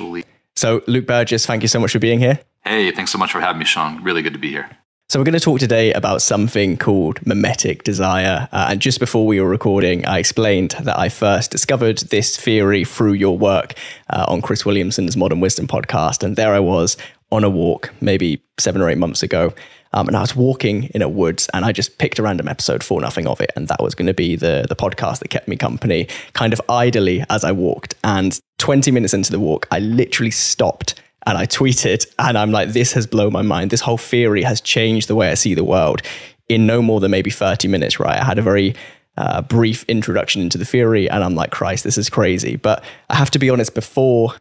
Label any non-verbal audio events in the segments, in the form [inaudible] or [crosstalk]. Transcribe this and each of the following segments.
actually. So, Luke Burgis, thank you so much for being here. Hey, thanks so much for having me, Sean. Really good to be here. So, we're going to talk today about something called mimetic desire. Uh, and just before we were recording, I explained that I first discovered this theory through your work uh, on Chris Williamson's Modern Wisdom podcast. And there I was on a walk, maybe seven or eight months ago. Um, and I was walking in a woods and I just picked a random episode for nothing of it. And that was going to be the, the podcast that kept me company kind of idly as I walked. And 20 minutes into the walk, I literally stopped and I tweeted, and I'm like, this has blown my mind. This whole theory has changed the way I see the world in no more than maybe 30 minutes, right? I had a very uh, brief introduction into the theory, and I'm like, Christ, this is crazy. But I have to be honest, before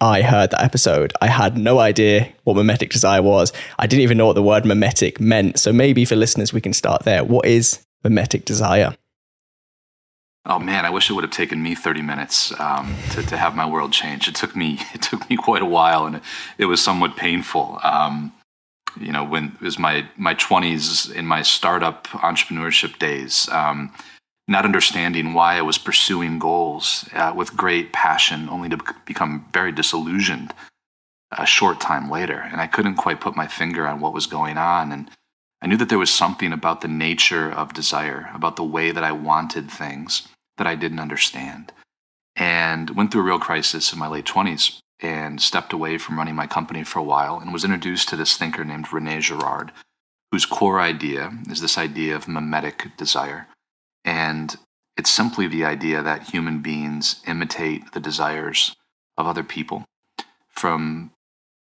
I heard that episode, I had no idea what mimetic desire was. I didn't even know what the word mimetic meant. So maybe for listeners, we can start there. What is mimetic desire? Oh man, I wish it would have taken me 30 minutes um, to, to have my world change. It took me [laughs] it took me quite a while, and it, it was somewhat painful. Um, you know, when it was my my 20s in my startup entrepreneurship days, um, not understanding why I was pursuing goals uh, with great passion, only to become very disillusioned a short time later, and I couldn't quite put my finger on what was going on, and I knew that there was something about the nature of desire, about the way that I wanted things that I didn't understand. And went through a real crisis in my late 20s and stepped away from running my company for a while and was introduced to this thinker named Rene Girard, whose core idea is this idea of mimetic desire. And it's simply the idea that human beings imitate the desires of other people from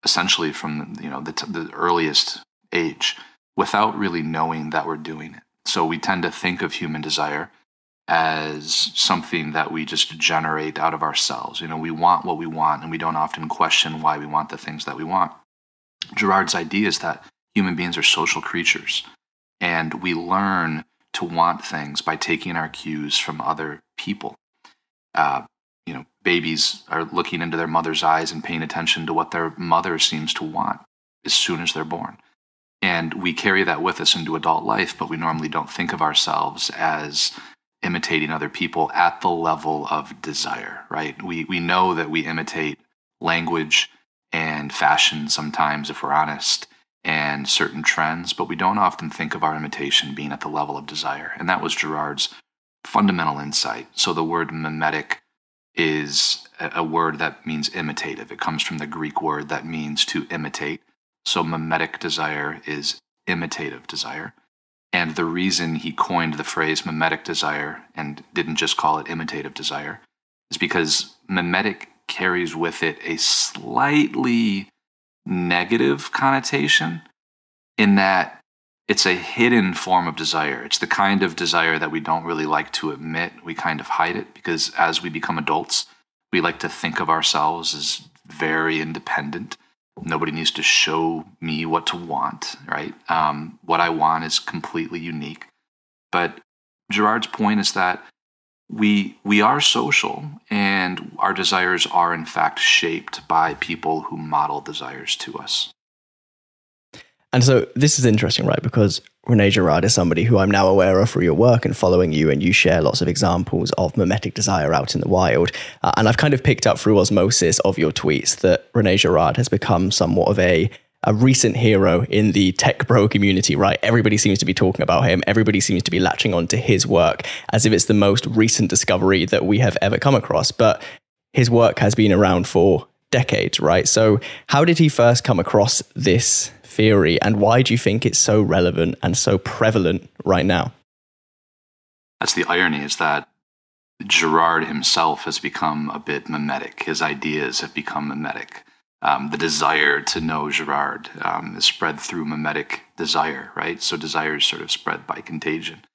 essentially from you know the, the earliest age without really knowing that we're doing it. So we tend to think of human desire as something that we just generate out of ourselves. You know, we want what we want and we don't often question why we want the things that we want. Girard's idea is that human beings are social creatures and we learn to want things by taking our cues from other people. Uh, you know, babies are looking into their mother's eyes and paying attention to what their mother seems to want as soon as they're born. And we carry that with us into adult life, but we normally don't think of ourselves as imitating other people at the level of desire, right? We, we know that we imitate language and fashion sometimes, if we're honest, and certain trends, but we don't often think of our imitation being at the level of desire. And that was Girard's fundamental insight. So the word mimetic is a word that means imitative. It comes from the Greek word that means to imitate. So mimetic desire is imitative desire. And the reason he coined the phrase mimetic desire and didn't just call it imitative desire is because mimetic carries with it a slightly negative connotation in that it's a hidden form of desire. It's the kind of desire that we don't really like to admit. We kind of hide it because as we become adults, we like to think of ourselves as very independent Nobody needs to show me what to want, right? Um, what I want is completely unique. But Girard's point is that we we are social and our desires are in fact shaped by people who model desires to us. And so this is interesting, right? Because Rene Girard is somebody who I'm now aware of through your work and following you, and you share lots of examples of mimetic desire out in the wild. Uh, and I've kind of picked up through osmosis of your tweets that Rene Girard has become somewhat of a a recent hero in the tech bro community, right? Everybody seems to be talking about him. Everybody seems to be latching on to his work as if it's the most recent discovery that we have ever come across. But his work has been around for decades, right? So, how did he first come across this theory, and why do you think it's so relevant and so prevalent right now? That's the irony is that Girard himself has become a bit mimetic. His ideas have become mimetic. Um, the desire to know Girard um, is spread through mimetic desire, right? So desire is sort of spread by contagion.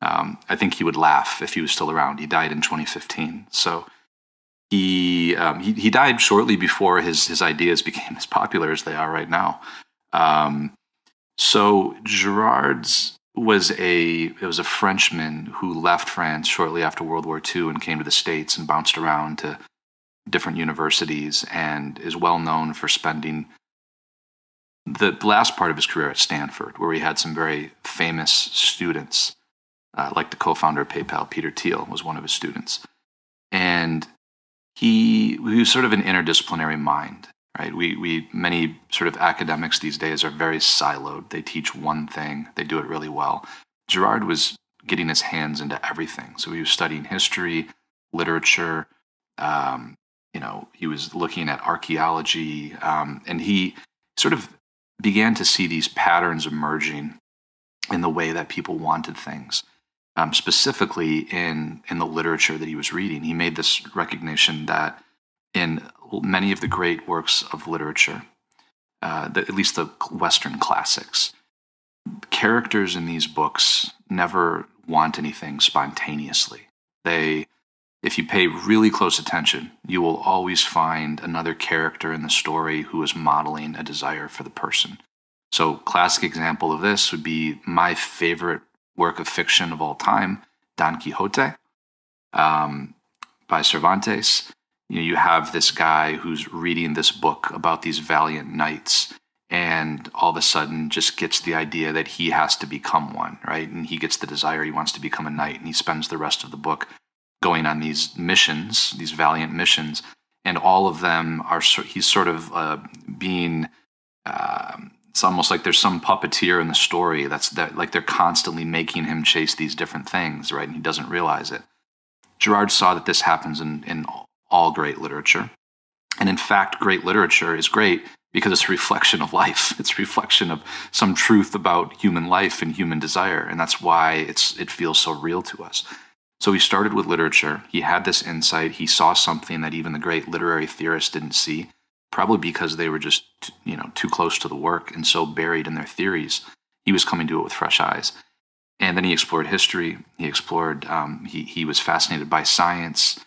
Um, I think he would laugh if he was still around. He died in 2015. So he, um, he, he died shortly before his, his ideas [laughs] became as popular as they are right now. Um, so Girard's was a it was a Frenchman who left France shortly after World War II and came to the States and bounced around to different universities and is well known for spending the last part of his career at Stanford, where he had some very famous students, uh, like the co-founder of PayPal, Peter Thiel, was one of his students, and he, he was sort of an interdisciplinary mind, right? We, we, many sort of academics these days are very siloed. They teach one thing, they do it really well. Girard was getting his hands into everything. So he was studying history, literature, um, you know, he was looking at archaeology, um, and he sort of began to see these patterns emerging in the way that people wanted things. Um, specifically in in the literature that he was reading, he made this recognition that in many of the great works of literature, uh, the, at least the Western classics, characters in these books never want anything spontaneously. They if you pay really close attention, you will always find another character in the story who is modeling a desire for the person. So, classic example of this would be my favorite work of fiction of all time, Don Quixote, um, by Cervantes. You know, you have this guy who's reading this book about these valiant knights, and all of a sudden just gets the idea that he has to become one, right? And he gets the desire he wants to become a knight, and he spends the rest of the book going on these missions, these valiant missions, and all of them are he's sort of uh, being. Uh, it's almost like there's some puppeteer in the story that's that like they're constantly making him chase these different things, right? And he doesn't realize it. Girard saw that this happens in, in all great literature. And in fact, great literature is great because it's a reflection of life. [laughs] It's a reflection of some truth about human life and human desire. And that's why it's, it feels so real to us. So he started with literature. He had this insight. He saw something that even the great literary theorists didn't see, probably because they were just, you know, too close to the work and so buried in their theories. He was coming to it with fresh eyes. And then he explored history. He explored, um, he, he was fascinated by science.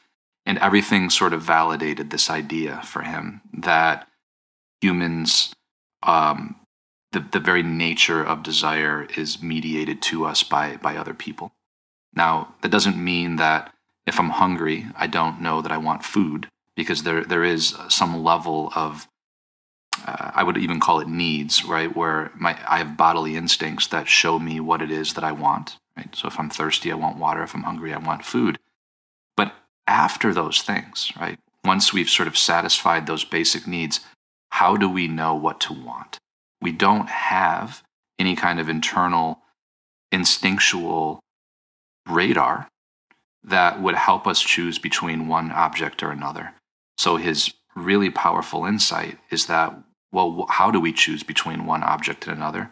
And everything sort of validated this idea for him that humans, um, the, the very nature of desire is mediated to us by, by other people. Now, that doesn't mean that if I'm hungry, I don't know that I want food, because there, there is some level of, uh, I would even call it needs, right? Where my, I have bodily instincts that show me what it is that I want, right? So if I'm thirsty, I want water. If I'm hungry, I want food. But after those things, right? Once we've sort of satisfied those basic needs, how do we know what to want? We don't have any kind of internal instinctual radar that would help us choose between one object or another. So his really powerful insight is that, well, how do we choose between one object and another?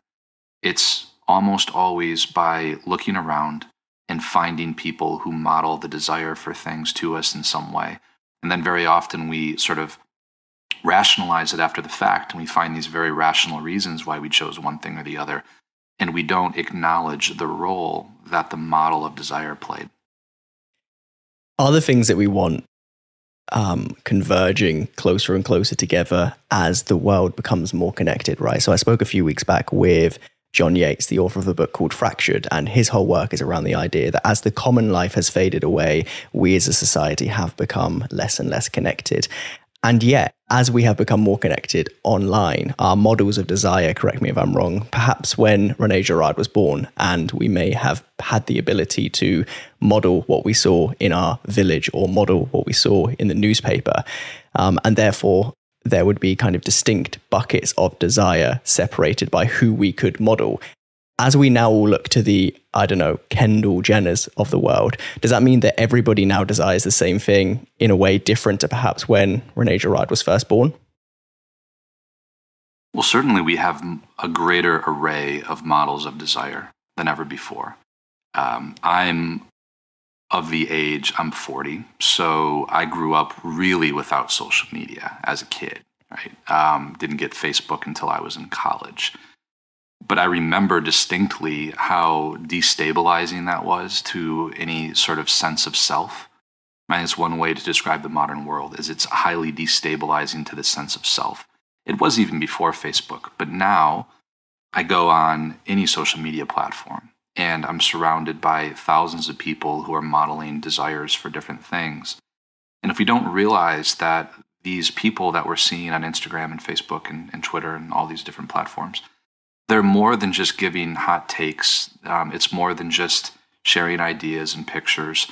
It's almost always by looking around and finding people who model the desire for things to us in some way. And then very often we sort of rationalize it after the fact and we find these very rational reasons why we chose one thing or the other and we don't acknowledge the role that the model of desire played. Are the things that we want um, converging closer and closer together as the world becomes more connected, right? So I spoke a few weeks back with John Yates, the author of a book called Fractured, and his whole work is around the idea that as the common life has faded away, we as a society have become less and less connected. And yet, as we have become more connected online, our models of desire, correct me if I'm wrong, perhaps when Rene Girard was born, and we may have had the ability to model what we saw in our village or model what we saw in the newspaper. Um, and therefore, there would be kind of distinct buckets of desire separated by who we could model as we now all look to the, I don't know, Kendall Jenners of the world, does that mean that everybody now desires the same thing in a way different to perhaps when Rene Girard was first born? Well, certainly we have a greater array of models of desire than ever before. Um, I'm of the age, I'm 40, so I grew up really without social media as a kid, right? Um, didn't get Facebook until I was in college but I remember distinctly how destabilizing that was to any sort of sense of self. Think it's one way to describe the modern world is it's highly destabilizing to the sense of self. It was even before Facebook, but now I go on any social media platform and I'm surrounded by thousands of people who are modeling desires for different things. And if we don't realize that these people that we're seeing on Instagram and Facebook and, and Twitter and all these different platforms, they're more than just giving hot takes. Um, it's more than just sharing ideas and pictures.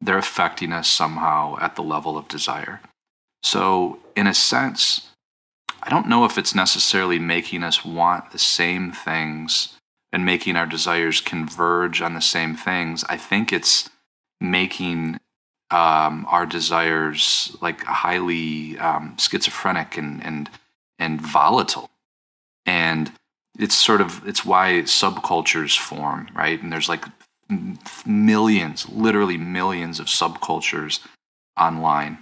they're affecting us somehow at the level of desire. So, in a sense, I don't know if it's necessarily making us want the same things and making our desires converge on the same things. I think it's making um, our desires like highly um, schizophrenic and and and volatile, and it's sort of it's why subcultures form, right? And there's like millions, literally millions of subcultures online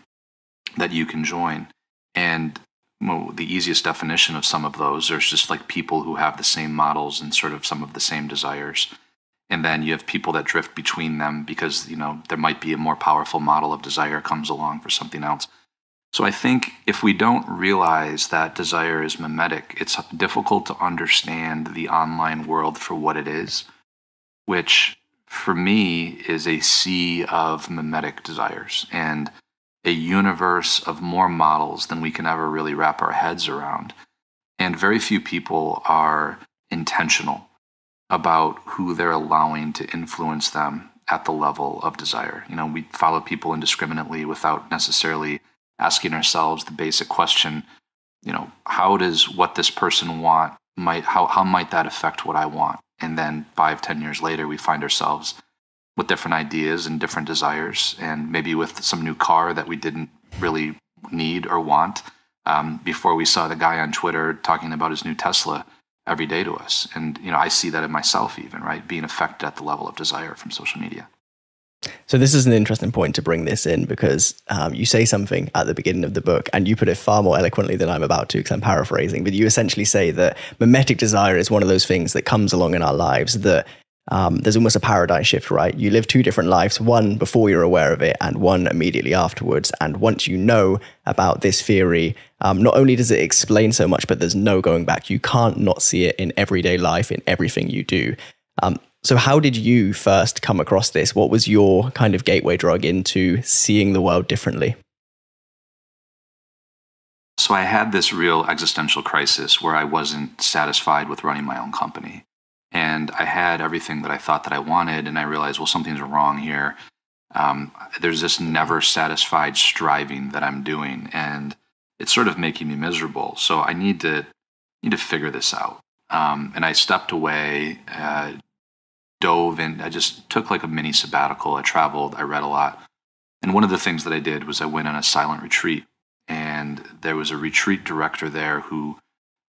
that you can join, and well, the easiest definition of some of those are just like people who have the same models and sort of some of the same desires. And then you have people that drift between them because you know there might be a more powerful model of desire comes along for something else so i think if we don't realize that desire is mimetic it's difficult to understand the online world for what it is which for me is a sea of mimetic desires and a universe of more models than we can ever really wrap our heads around and very few people are intentional about who they're allowing to influence them at the level of desire. You know, we follow people indiscriminately without necessarily asking ourselves the basic question, you know, how does what this person want might how how might that affect what I want? And then five, ten years later we find ourselves with different ideas and different desires and maybe with some new car that we didn't really need or want. Um, before we saw the guy on Twitter talking about his new Tesla every day to us. And, you know, I see that in myself even, right? Being affected at the level of desire from social media. So this is an interesting point to bring this in because um, you say something at the beginning of the book, and you put it far more eloquently than I'm about to, because I'm paraphrasing. But you essentially say that mimetic desire is one of those things that comes along in our lives that um, there's almost a paradigm shift, right? You live two different lives, one before you're aware of it, and one immediately afterwards. And once you know about this theory, um, not only does it explain so much, but there's no going back. You can't not see it in everyday life, in everything you do. Um, so, how did you first come across this? What was your kind of gateway drug into seeing the world differently? So, I had this real existential crisis where I wasn't satisfied with running my own company and I had everything that I thought that I wanted, and I realized, well, something's wrong here. Um, there's this never satisfied striving that I'm doing, and it's sort of making me miserable. So I need to need to figure this out. Um, and I stepped away, uh, dove in. I just took like a mini sabbatical. I traveled. I read a lot. And one of the things that I did was I went on a silent retreat, and there was a retreat director there who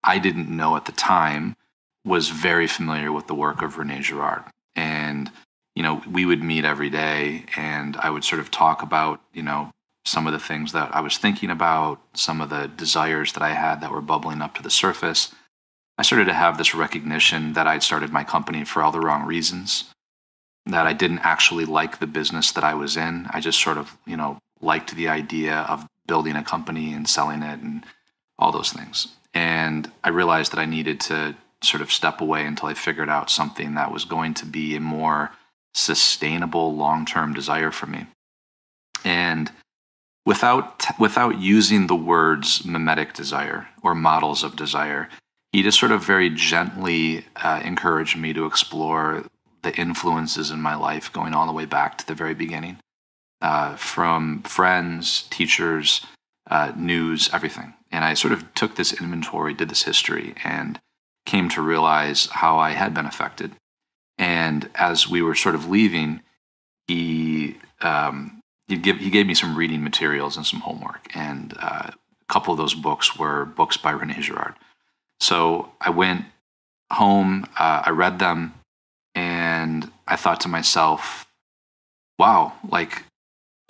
I didn't know at the time was very familiar with the work of Rene Girard. And, you know, we would meet every day and I would sort of talk about, you know, some of the things that I was thinking about, some of the desires that I had that were bubbling up to the surface. I started to have this recognition that I'd started my company for all the wrong reasons, that I didn't actually like the business that I was in. I just sort of, you know, liked the idea of building a company and selling it and all those things. And I realized that I needed to sort of step away until I figured out something that was going to be a more sustainable long term desire for me. And without, without using the words mimetic desire or models of desire, he just sort of very gently uh, encouraged me to explore the influences in my life going all the way back to the very beginning uh, from friends, teachers, uh, news, everything. And I sort of took this inventory, did this history, and came to realize how I had been affected. And as we were sort of leaving, he um, he, give, he gave me some reading materials and some homework, and uh, a couple of those books were books by Rene Girard. So I went home, uh, I read them, and I thought to myself, "Wow, like."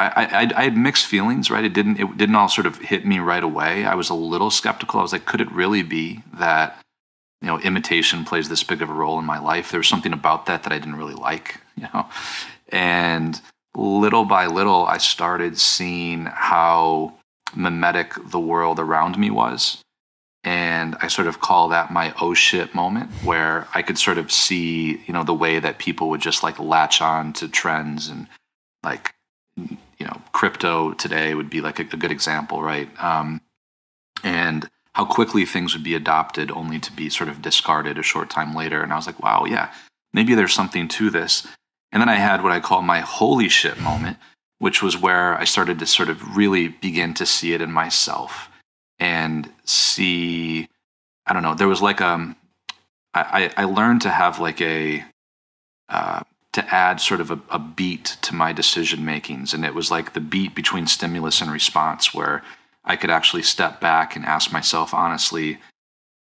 I, I, I had mixed feelings, right? It didn't it didn't all sort of hit me right away. I was a little skeptical. I was like, could it really be that you know, imitation plays this big of a role in my life. There was something about that that I didn't really like, [laughs] you know. And little by little, I started seeing how mimetic the world around me was. And I sort of call that my oh shit moment where I could sort of see, you know, the way that people would just like latch on to trends and like, you know, crypto today would be like a, a good example, right? Um, and how quickly things would be adopted only to be sort of discarded a short time later. And I was like, wow, yeah, maybe there's something to this. And then I had what I call my holy shit moment, which was where I started to sort of really begin to see it in myself and see. I don't know. There was like um, I I learned to have like a uh, to add sort of a, a beat to my decision makings, and it was like the beat between stimulus and response, where I could actually step back and ask myself honestly,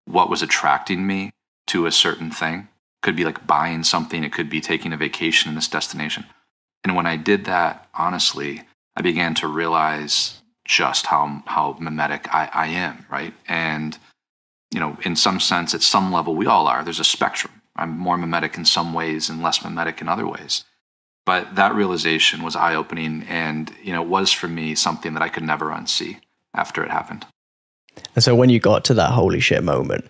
what was attracting me to a certain thing. Could be like buying something, it could be taking a vacation in this destination. And when I did that, honestly, I began to realize just how how mimetic I, I am, right? And you know, in some sense, at some level, we all are. There's a spectrum. I'm more mimetic in some ways and less mimetic in other ways. But that realization was eye opening and, you know, was for me something that I could never unsee after it happened. And so when you got to that holy shit moment,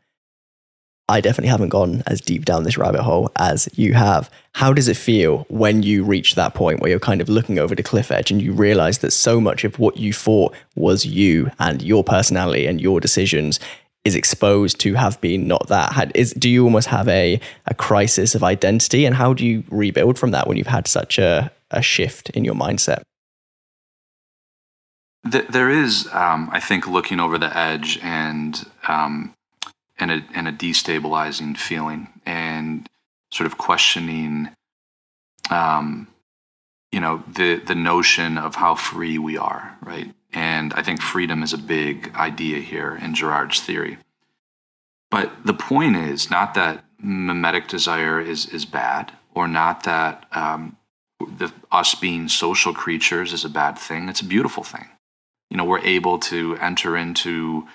I definitely haven't gone as deep down this rabbit hole as you have. How does it feel when you reach that point where you're kind of looking over the cliff edge and you realize that so much of what you thought was you and your personality and your decisions is exposed to have been not that? Had, is, do you almost have a, a crisis of identity? And how do you rebuild from that when you've had such a, a shift in your mindset? There is, um, I think, looking over the edge and um, and a and a destabilizing feeling, and sort of questioning, um, you know, the the notion of how free we are, right? And I think freedom is a big idea here in Girard's theory. But the point is not that mimetic desire is is bad, or not that um, the, us being social creatures is a bad thing. It's a beautiful thing you know we're able to enter into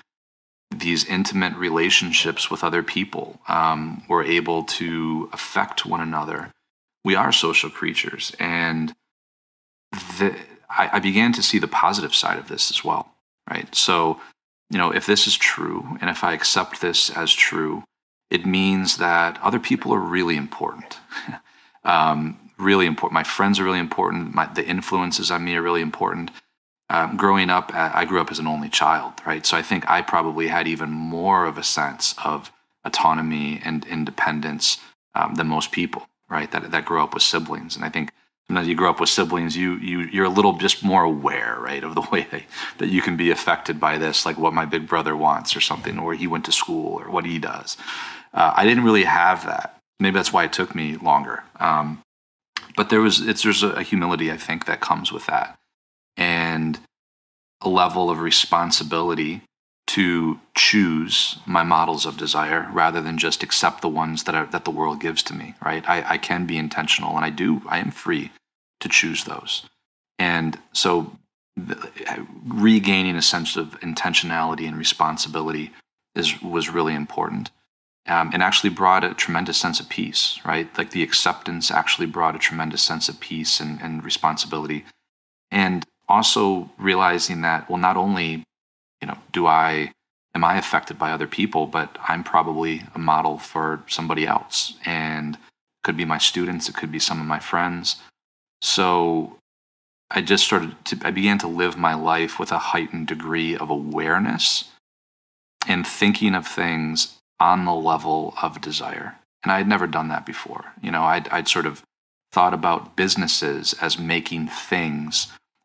these intimate relationships with other people um, we're able to affect one another. We are social creatures and the, I, I began to see the positive side of this as well right? So you know if this is true and if i accept this as true it means that other people are really important. [laughs] Um, really important. My friends are really important. My, the influences on me are really important um, growing up, I grew up as an only child, right? So I think I probably had even more of a sense of autonomy and independence um, than most people, right? That that grew up with siblings, and I think sometimes you grow up with siblings, you you you're a little just more aware, right, of the [laughs] way they, that you can be affected by this, like what my big brother wants or something, or he went to school or what he does. Uh, I didn't really have that. Maybe that's why it took me longer. Um, but there was it's there's a humility I think that comes with that and a level of responsibility to choose my models of desire rather than just accept the ones that are, that the world gives to me right? I, I can be intentional and i do i am free to choose those. And so the, regaining a sense of intentionality and responsibility is was really important um, and actually brought a tremendous sense of peace right? Like the acceptance actually brought a tremendous sense of peace and, and responsibility. And also realizing that well not only you know do i am i affected by other people but i'm probably a model for somebody else. And could be my students it could be some of my friends. So i just started to i began to live my life with a heightened degree of awareness and thinking of things on the level of desire. And i had never done that before. You know i'd, I'd sort of thought about businesses as making things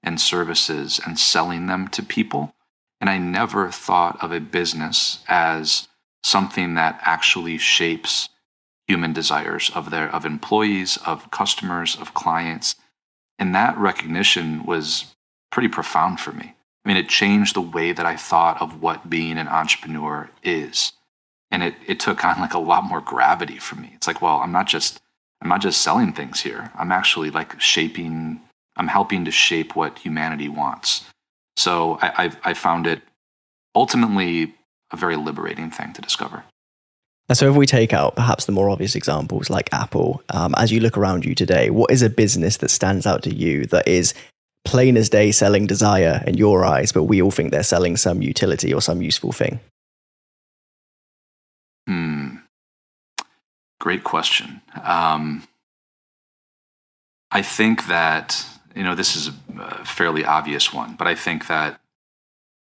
and services and selling them to people. And I never thought of a business as something that actually shapes human desires of their of employees, of customers, of clients. And that recognition was pretty profound for me. I mean, it changed the way that I thought of what being an entrepreneur is. And it, it took on like a lot more gravity for me. It's like, well, I'm not just I'm not just selling things here. I'm actually like shaping I'm helping to shape what humanity wants. So I, I've, I found it ultimately a very liberating thing to discover. And so, if we take out perhaps the more obvious examples like Apple, um, as you look around you today, what is a business that stands out to you that is plain as day selling desire in your eyes, but we all think they're selling some utility or some useful thing? Hmm. Great question. Um, I think that you know, this is a fairly obvious one, but I think that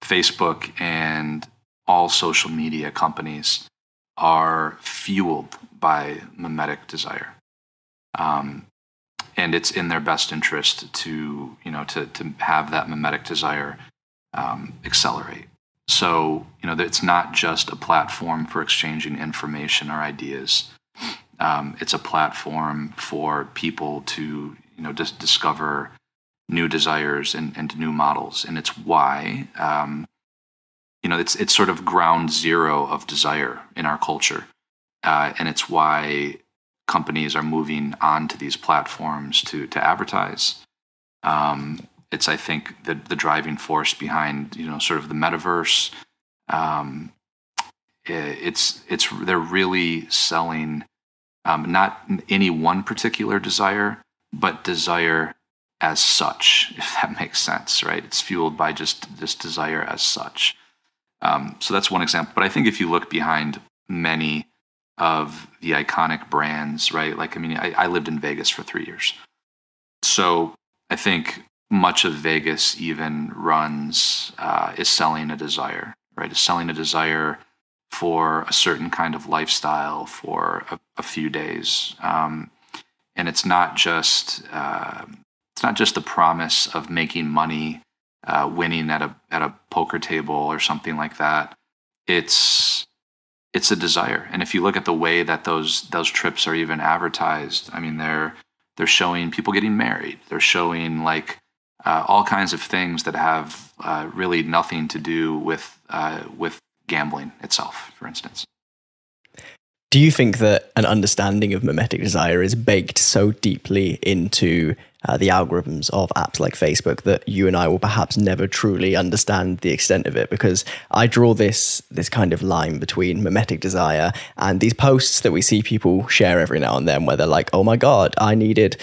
Facebook and all social media companies are fueled by mimetic desire. Um, and it's in their best interest to you know to to have that mimetic desire um, accelerate. So you know it's not just a platform for exchanging information or ideas. Um, it's a platform for people to you know just discover new desires and, and new models, and it's why um, you know it's it's sort of ground zero of desire in our culture, uh, and it's why companies are moving onto these platforms to to advertise. Um, it's I think the the driving force behind you know sort of the metaverse. Um, it's it's they're really selling um, not any one particular desire, but desire as such, [laughs] if that makes sense, right? It's fueled by just this desire as such. Um, so that's one example. But I think if you look behind many of the iconic brands, right? Like, I mean, I, I lived in Vegas for three years. So I think much of Vegas even runs, uh, is selling a desire, right? Is selling a desire for a certain kind of lifestyle for a, a few days. Um, and it's not just, uh, it's not just the promise of making money, uh, winning at a, at a poker table or something like that. It's, it's a desire. And if you look at the way that those those trips are even advertised, I mean, they're they're showing people getting married. They're showing like uh, all kinds of things that have uh, really nothing to do with uh, with gambling itself, for instance. Do you think that an understanding of mimetic desire is baked so deeply into uh, the algorithms of apps like Facebook that you and I will perhaps never truly understand the extent of it? Because I draw this this kind of line between mimetic desire and these posts that we see people share every now and then, where they're like, "Oh my god, I needed."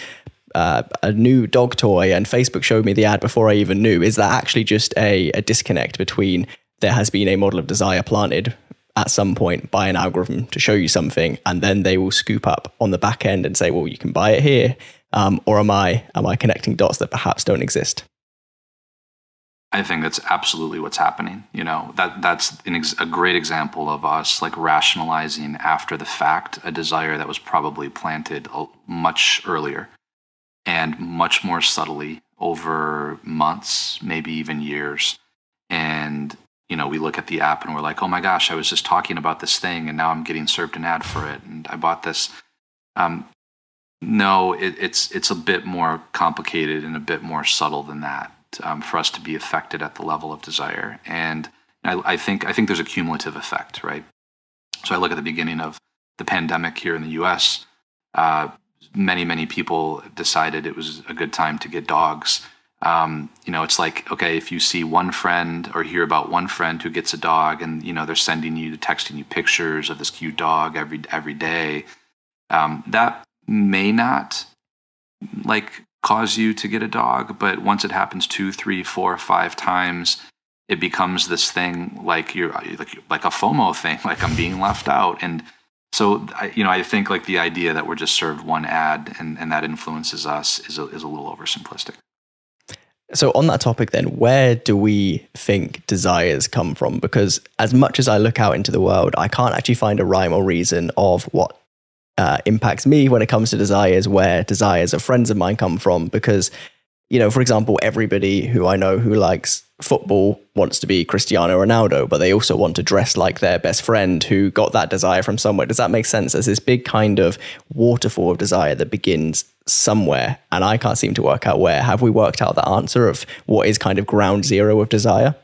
Uh, a new dog toy and Facebook showed me the ad before I even knew. Is that actually just a, a disconnect between there has been a model of desire planted at some point by an algorithm to show you something, and then they will scoop up on the back end and say, "Well, you can buy it here," um, or am I am I connecting dots that perhaps don't exist? I think that's absolutely what's happening. You know that that's ex- a great example of us like rationalizing after the fact a desire that was probably planted much earlier and much more subtly over months, maybe even years, and you know, we look at the app and we're like, oh my gosh, I was just talking about this thing and now I'm getting served an ad for it and I bought this. Um, no, it, it's it's a bit more complicated and a bit more subtle than that um, for us to be affected at the level of desire. And I, I think I think there's a cumulative effect, right? So I look at the beginning of the pandemic here in the U.S. Uh, many many people decided it was a good time to get dogs um, you know, it's like, okay, if you see one friend or hear about one friend who gets a dog and, you know, they're sending you, texting you pictures of this cute dog every, every day, um, that may not like cause you to get a dog. But once it happens two, three, four, five times, it becomes this thing like you're like, like a FOMO thing, [laughs] like I'm being left out. And so, you know, I think like the idea that we're just served one ad and, and that influences us is a, is a little oversimplistic. So, on that topic, then, where do we think desires come from? Because as much as I look out into the world, I can't actually find a rhyme or reason of what uh, impacts me when it comes to desires, where desires of friends of mine come from. Because, you know, for example, everybody who I know who likes football wants to be Cristiano Ronaldo, but they also want to dress like their best friend who got that desire from somewhere. Does that make sense? There's this big kind of waterfall of desire that begins somewhere, and I can't seem to work out where. Have we worked out the answer of what is kind of ground zero of desire?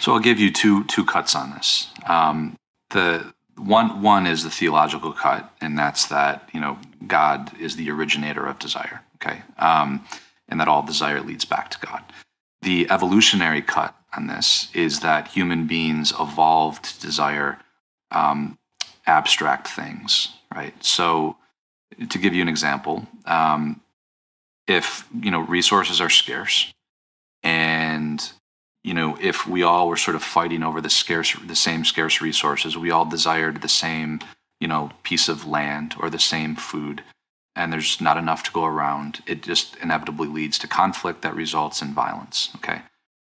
So I'll give you two two cuts on this. Um, the one one is the theological cut, and that's that you know God is the originator of desire. Okay, um, and that all desire leads back to God. The evolutionary cut on this is that human beings evolved to desire um, abstract things, right? So, to give you an example, um, if you know resources are scarce, and you know if we all were sort of fighting over the scarce, the same scarce resources, we all desired the same you know piece of land or the same food, and there's not enough to go around, it just inevitably leads to conflict that results in violence. Okay.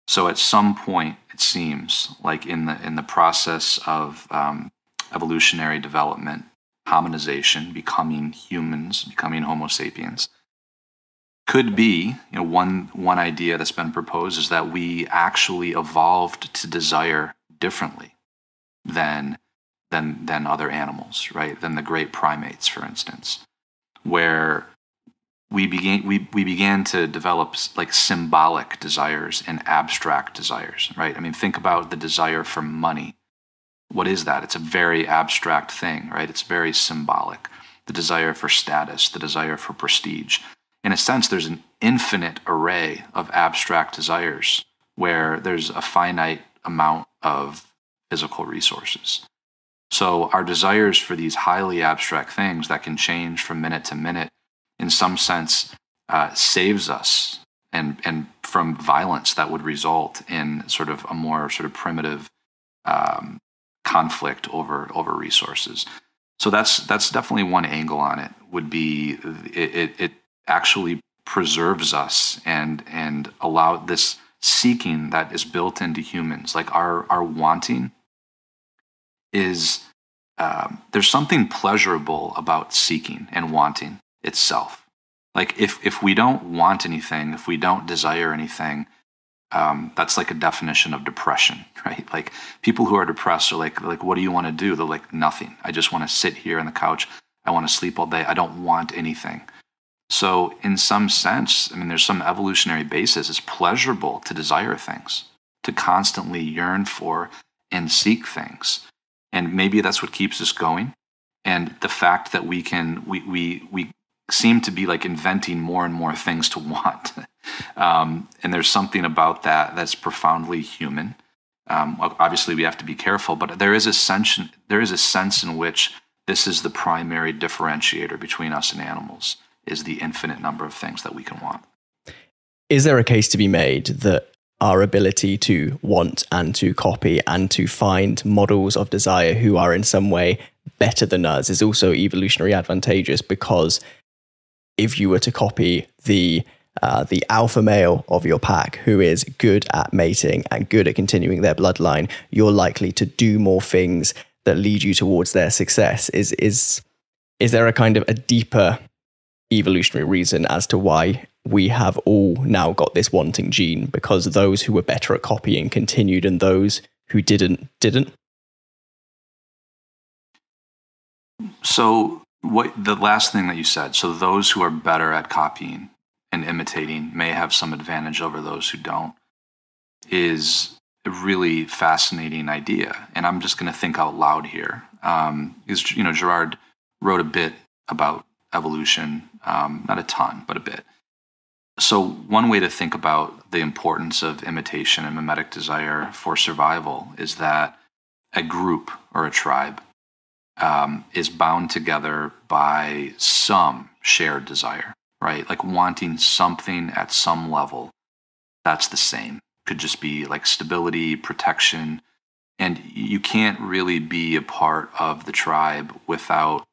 So at some point, it seems like in the in the process of um, evolutionary development, hominization, becoming humans, becoming Homo sapiens, could be you know one one idea that's been proposed is that we actually evolved to desire differently than than than other animals right? Than the great primates for instance where we began we, we began to develop like symbolic desires and abstract desires right? I mean think about the desire for money what is that? It's a very abstract thing right? It's very symbolic. The desire for status the desire for prestige. In a sense, there's an infinite array of abstract desires where there's a finite amount of physical resources. So, our desires for these highly abstract things that can change from minute to minute, in some sense, uh, saves us and, and from violence that would result in sort of a more sort of primitive um, conflict over, over resources. So that's that's definitely one angle on it. Would be it, it, it actually preserves us and and allow this seeking that is built into humans like our our wanting is um, there's something pleasurable about seeking and wanting itself like if if we don't want anything if we don't desire anything um, that's like a definition of depression [laughs] right like people who are depressed are like like what do you want to do they're like nothing i just want to sit here on the couch i want to sleep all day i don't want anything so, in some sense, I mean, there's some evolutionary basis. It's pleasurable to desire things, to constantly yearn for and seek things. And maybe that's what keeps us going. And the fact that we can, we, we, we seem to be like inventing more and more things to [laughs] want. um, and there's something about that that's profoundly human. Um, obviously, we have to be careful, but there is a sense, there is a sense in which this is the primary differentiator between us and animals is the infinite number of things that we can want. Is there a case to be made that our ability to want and to copy and to find models of desire who are in some way better than us is also evolutionary advantageous because if you were to copy the uh, the alpha male of your pack who is good at mating and good at continuing their bloodline, you're likely to do more things that lead you towards their success. Is is is there a kind of a deeper evolutionary reason as to why we have all now got this wanting gene because those who were better at copying continued and those who didn't didn't so what the last thing that you said so those who are better at copying and imitating may have some advantage over those who don't is a really fascinating idea and i'm just going to think out loud here um, is you know Girard wrote a bit about evolution, um, not a ton, but a bit. So, one way to think about the importance of imitation and mimetic desire for survival is that a group or a tribe um, is bound together by some shared desire, right? Like wanting something at some level that's the same. Could just be like stability, protection. And you can't really be a part of the tribe without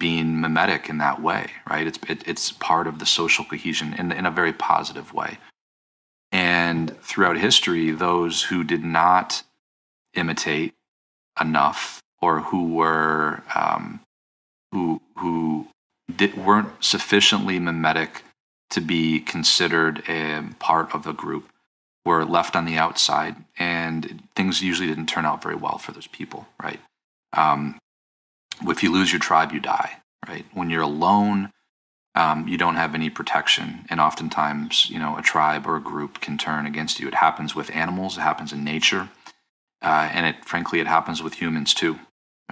being mimetic in that way, right? It's it, it's part of the social cohesion in in a very positive way. And throughout history, those who did not imitate enough, or who were um, who who did, weren't sufficiently mimetic to be considered a part of the group, were left on the outside, and things usually didn't turn out very well for those people, right? Um, if you lose your tribe, you die, right? When you're alone, um, you don't have any protection. And oftentimes, you know, a tribe or a group can turn against you. It happens with animals, it happens in nature. Uh, and it, frankly, it happens with humans too,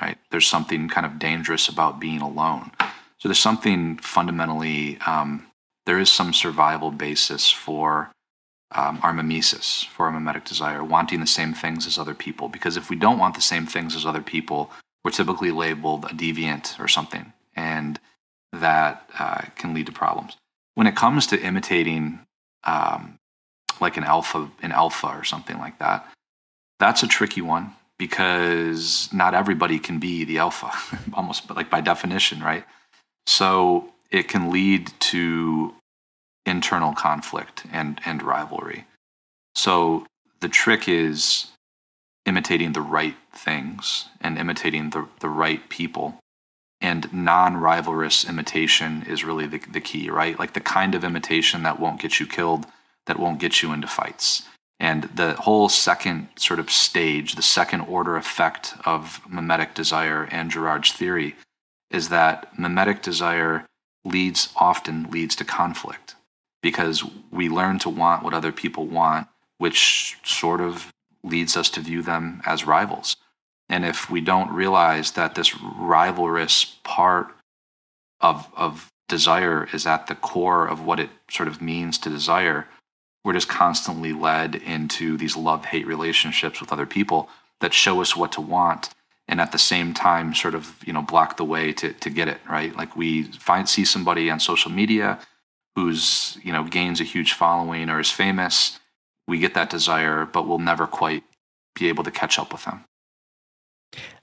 right? There's something kind of dangerous about being alone. So there's something fundamentally, um, there is some survival basis for um, our mimesis, for our mimetic desire, wanting the same things as other people. Because if we don't want the same things as other people, we're typically labeled a deviant or something, and that uh, can lead to problems. When it comes to imitating, um, like an alpha, an alpha or something like that, that's a tricky one because not everybody can be the alpha, [laughs] almost like by definition, right? So it can lead to internal conflict and and rivalry. So the trick is imitating the right things and imitating the, the right people and non-rivalrous imitation is really the, the key right like the kind of imitation that won't get you killed that won't get you into fights and the whole second sort of stage the second order effect of mimetic desire and girard's theory is that mimetic desire leads often leads to conflict because we learn to want what other people want which sort of leads us to view them as rivals. And if we don't realize that this rivalrous part of, of desire is at the core of what it sort of means to desire, we're just constantly led into these love hate relationships with other people that show us what to want and at the same time sort of you know block the way to, to get it right? Like we find see somebody on social media who's you know gains a huge following or is famous we get that desire but we'll never quite be able to catch up with them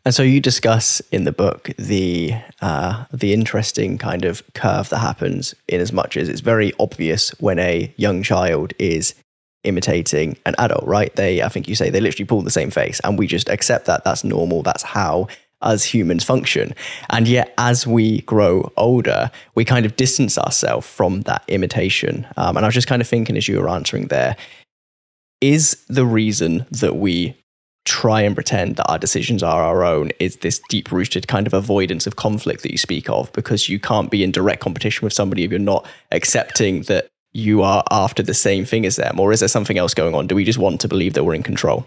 and so you discuss in the book the uh, the interesting kind of curve that happens in as much as it's very obvious when a young child is imitating an adult, right? They, I think you say, they literally pull the same face, and we just accept that that's normal. That's how as humans function. And yet, as we grow older, we kind of distance ourselves from that imitation. Um, and I was just kind of thinking as you were answering there, is the reason that we try and pretend that our decisions are our own is this deep rooted kind of avoidance of conflict that you speak of because you can't be in direct competition with somebody if you're not accepting that you are after the same thing as them or is there something else going on? Do we just want to believe that we're in control?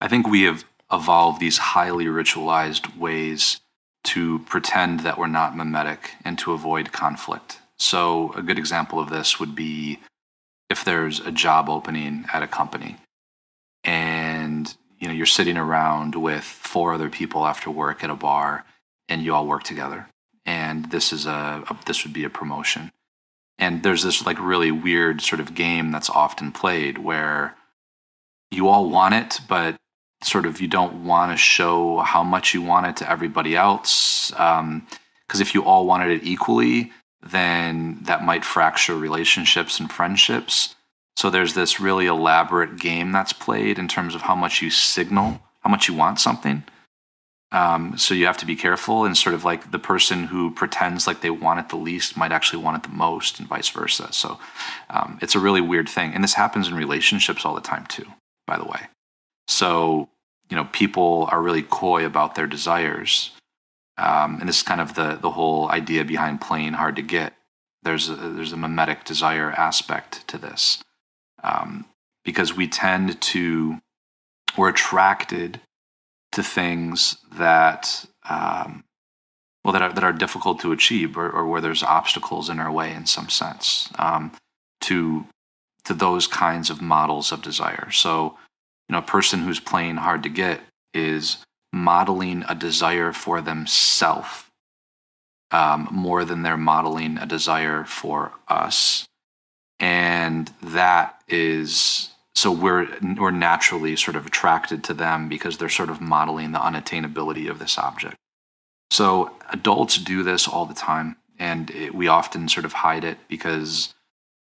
I think we have evolved these highly ritualized ways to pretend that we're not mimetic and to avoid conflict. So a good example of this would be if there's a job opening at a company and you know you're sitting around with four other people after work at a bar and you all work together. And this is a, a, this would be a promotion. And there's this like really weird sort of game that's often played where you all want it but sort of you don't want to show how much you want it to everybody else because um, if you all wanted it equally then that might fracture relationships and friendships so there's this really elaborate game that's played in terms of how much you signal, how much you want something. Um, so you have to be careful, and sort of like the person who pretends like they want it the least might actually want it the most, and vice versa. So um, it's a really weird thing, and this happens in relationships all the time too. By the way, so you know people are really coy about their desires, um, and this is kind of the the whole idea behind playing hard to get. There's a, there's a mimetic desire aspect to this um, because we tend to we're attracted to things that um, well that are that are difficult to achieve or, or, where there's obstacles in our way in some sense um, to to those kinds of models of desire. So you know a person who's playing hard to get is modeling a desire for themselves um, more than they're modeling a desire for us and that is so we're we're naturally sort of attracted to them because they're sort of modeling the unattainability of this object. So adults do this all the time and it, we often sort of hide it because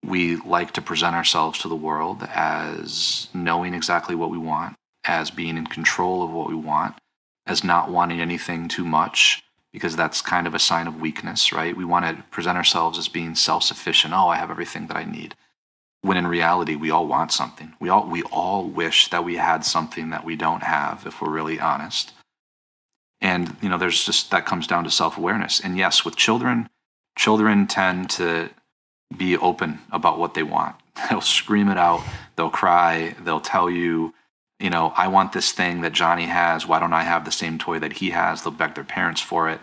we like to present ourselves to the world as knowing exactly what we want as being in control of what we want as not wanting anything too much because that's kind of a sign of weakness, right? We want to present ourselves as being self-sufficient. Oh, I have everything that I need. When in reality, we all want something. We all we all wish that we had something that we don't have if we're really honest. And you know, there's just that comes down to self-awareness. And yes, with children, children tend to be open about what they want. [laughs] They'll scream it out, they'll cry, they'll tell you you know, I want this thing that Johnny has. Why don't I have the same toy that he has? They'll beg their parents for it,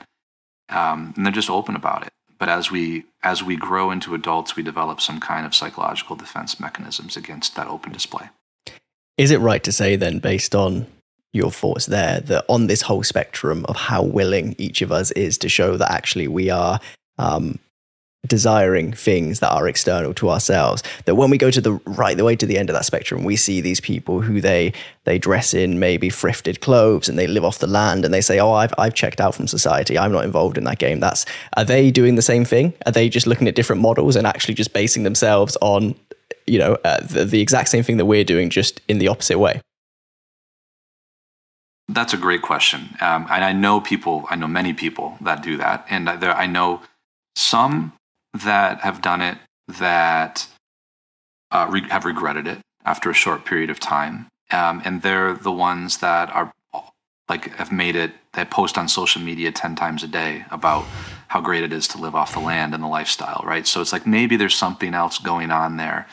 um, and they're just open about it. But as we as we grow into adults, we develop some kind of psychological defense mechanisms against that open display. Is it right to say then, based on your thoughts there, that on this whole spectrum of how willing each of us is to show that actually we are um, desiring things that are external to ourselves that when we go to the right the way to the end of that spectrum we see these people who they they dress in maybe thrifted clothes and they live off the land and they say oh I've, I've checked out from society i'm not involved in that game that's are they doing the same thing are they just looking at different models and actually just basing themselves on you know uh, the, the exact same thing that we're doing just in the opposite way That's a great question. Um, and I know people, I know many people that do that. And there, I know some that have done it that uh, re- have regretted it after a short period of time. Um, and they're the ones that are like have made it that post on social media 10 times a day about how great it is to live off the land and the lifestyle right so it's like maybe there's something else going on there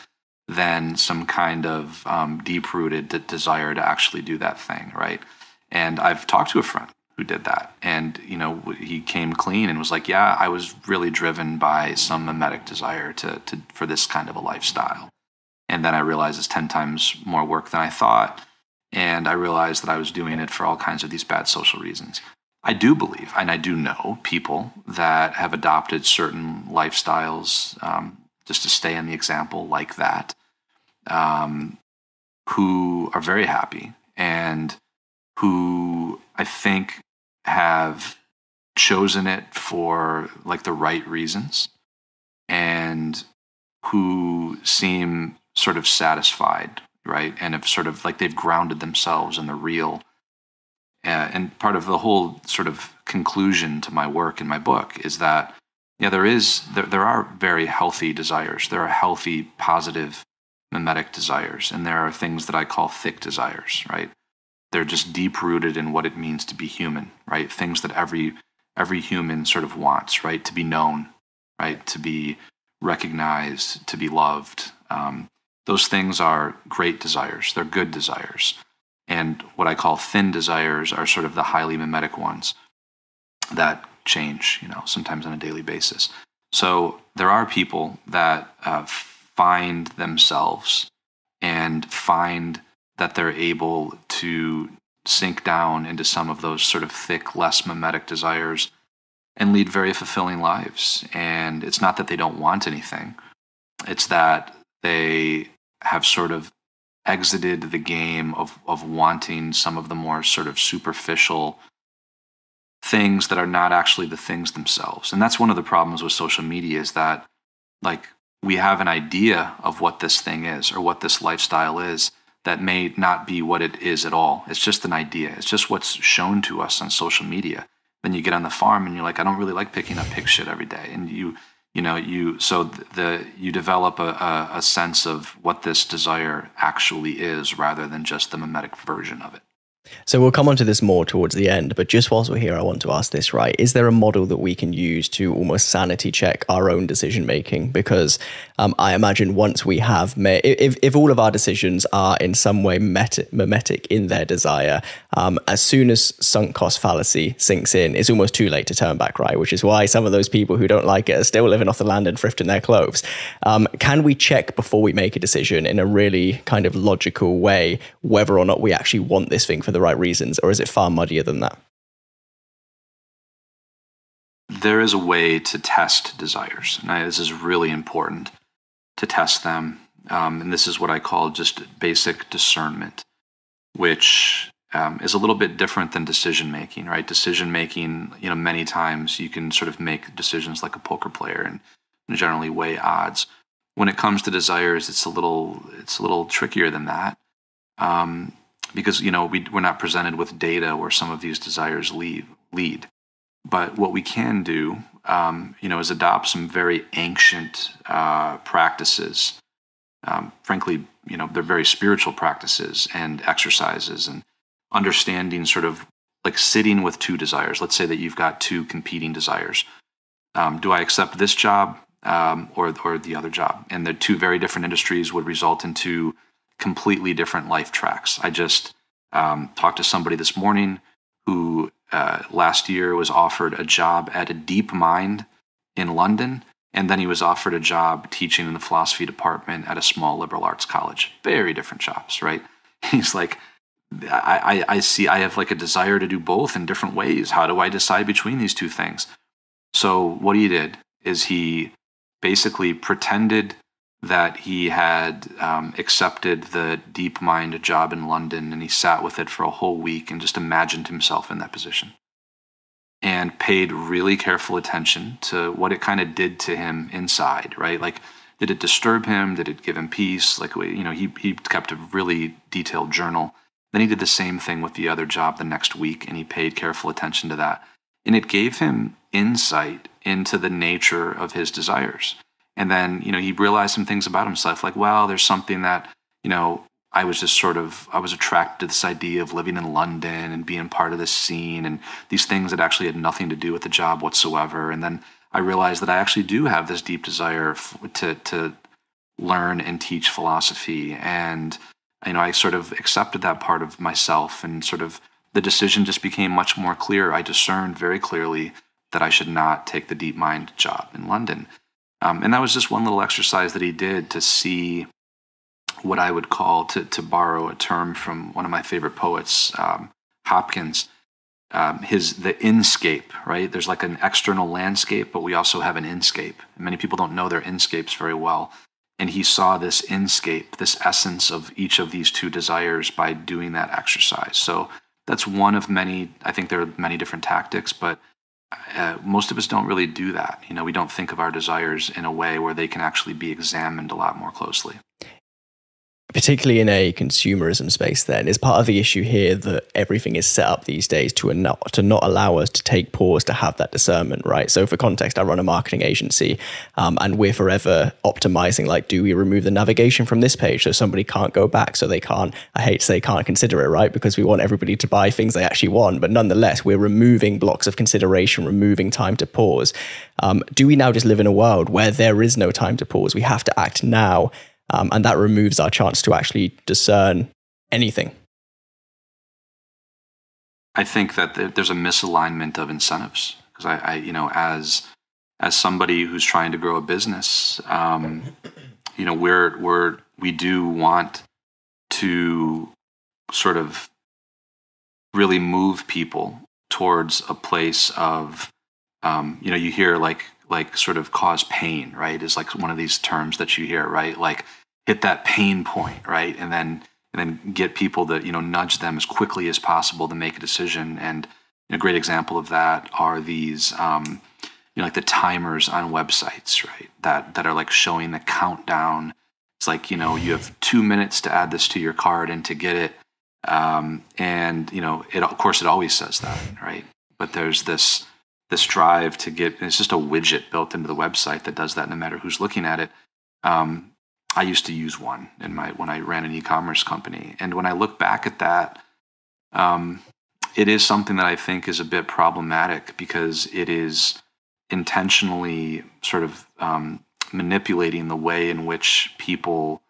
than some kind of um, deep rooted desire to actually do that thing right and i've talked to a friend who did that. And you know he came clean and was like yeah i was really driven by some mimetic desire to, to for this kind of a lifestyle. And then i realized it's 10 times more work than i thought. And I realized that I was doing it for all kinds of these bad social reasons. I do believe, and I do know people that have adopted certain lifestyles, um, just to stay in the example like that, um, who are very happy and who I think have chosen it for like the right reasons and who seem sort of satisfied right? And have sort of like they've grounded themselves in the real. Uh, and part of the whole sort of conclusion to my work in my book is that yeah, there is there, there are very healthy desires. There are healthy, positive, mimetic desires, and there are things that I call thick desires, right? They're just deep rooted in what it means to be human, right? Things that every every human sort of wants, right? To be known, right? To be recognized, to be loved, um, those things are great desires. They're good desires. And what I call thin desires are sort of the highly mimetic ones that change, you know, sometimes on a daily basis. So there are people that uh, find themselves and find that they're able to sink down into some of those sort of thick, less mimetic desires and lead very fulfilling lives. And it's not that they don't want anything, it's that they have sort of exited the game of of wanting some of the more sort of superficial things that are not actually the things themselves. And that's one of the problems with social media is that like we have an idea of what this thing is or what this lifestyle is that may not be what it is at all. It's just an idea. It's just what's shown to us on social media. Then you get on the farm and you're like, I don't really like picking up pig shit every day. And you you know you so the you develop a, a, sense of what this desire actually is rather than just the mimetic version of it so we'll come on to this more towards the end, but just whilst we're here, I want to ask this, right? Is there a model that we can use to almost sanity check our own decision making? Because um, I imagine once we have, made, if, if all of our decisions are in some way met- mimetic in their desire, um, as soon as sunk cost fallacy sinks in, it's almost too late to turn back, right? Which is why some of those people who don't like it are still living off the land and thrifting their clothes. Um, can we check before we make a decision in a really kind of logical way whether or not we actually want this thing for the right reasons, or is it far muddier than that? There is a way to test desires. And this is really important to test them. Um, and this is what I call just basic discernment, which um, is a little bit different than decision making, right? Decision making, you know, many times you can sort of make decisions like a poker player and generally weigh odds. When it comes to desires, it's a little it's a little trickier than that. Um, because you know we, we're not presented with data where some of these desires lead. lead. But what we can do, um, you know, is adopt some very ancient uh, practices. Um, frankly, you know, they're very spiritual practices and exercises and understanding sort of like sitting with two desires. Let's say that you've got two competing desires. Um, do I accept this job um, or or the other job? And the two very different industries would result into completely different life tracks. I just um, talked to somebody this morning who uh, last year was offered a job at a DeepMind in London, and then he was offered a job teaching in the philosophy department at a small liberal arts college. Very different jobs, right? [laughs] He's like, I, I, I see, I have like a desire to do both in different ways. How do I decide between these two things? So, what he did is he basically pretended that he had um, accepted the DeepMind job in London and he sat with it for a whole week and just imagined himself in that position and paid really careful attention to what it kind of did to him inside, right? Like, did it disturb him? Did it give him peace? Like, you know, he, he kept a really detailed journal Then he did the same thing with the other job the next week, and he paid careful attention to that. And it gave him insight into the nature of his desires. And then, you know, he realized some things about himself, like, well, there's something that, you know, I was just sort of I was attracted to this idea of living in London and being part of this scene and these things that actually had nothing to do with the job whatsoever. And then I realized that I actually do have this deep desire to to learn and teach philosophy and you know I sort of accepted that part of myself and sort of the decision just became much more clear. I discerned very clearly that I should not take the DeepMind job in London. Um, and that was just one little exercise that he did to see what I would call, to, to borrow a term from one of my favorite poets, um, Hopkins, um, his the inscape, right? There's like an external landscape, but we also have an inscape. Many people don't know their inscapes very well. And he saw this inscape, this essence of each of these two desires by doing that exercise. So that's one of many, I think there are many different tactics, but uh, most of us don't really do that. You know, we don't think of our desires in a way where they can actually be examined a lot more closely particularly in a consumerism space then is part of the issue here that everything is set up these days to not to not allow us to take pause to have that discernment right? So for context i run a marketing agency um, and we're forever optimizing like do we remove the navigation from this page so somebody can't go back so they can't i hate to say can't consider it right? Because we want everybody to buy things they actually want but nonetheless we're removing blocks of consideration removing time to pause. Um, do we now just live in a world where there is no time to pause? We have to act now um, and that removes our chance to actually discern anything. I think that there's a misalignment of incentives because I, I, you know, as as somebody who's trying to grow a business, um, you know, we're we're we do want to sort of really move people towards a place of, um, you know, you hear like like sort of cause pain, right? Is like one of these terms that you hear, right? Like hit that pain point, right? And then and then get people to you know nudge them as quickly as possible to make a decision. And a great example of that are these. Um, you know, like the timers on websites, right? That that are like showing the countdown. It's like you know you have two minutes to add this to your card and to get it, um, and you know it. Of course, it always says that, right? But there's this this drive to get it's just a widget built into the website that does that no matter who's looking at it. Um, i used to use one in my when i ran an e-commerce company. And when i look back at that um, it is something that i think is a bit problematic because it is intentionally sort of um, manipulating the way in which people